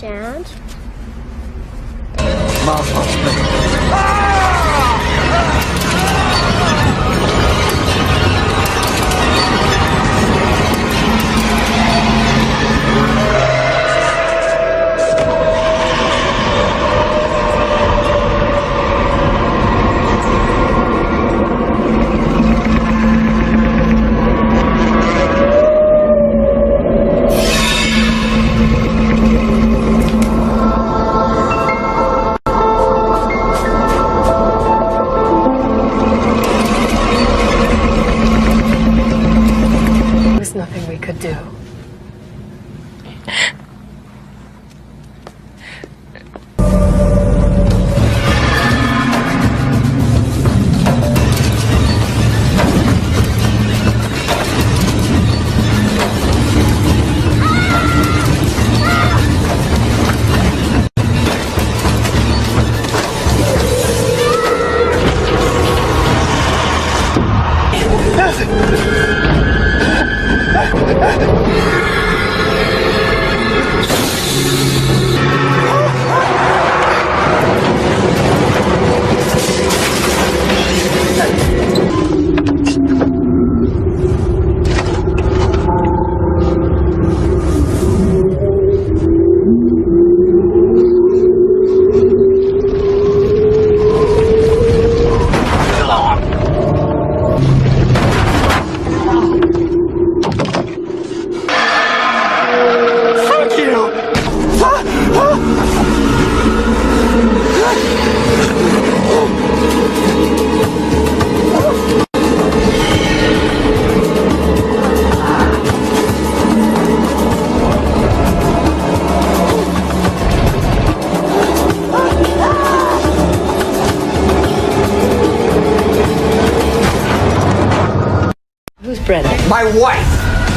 Dad? Mom. Do. My wife!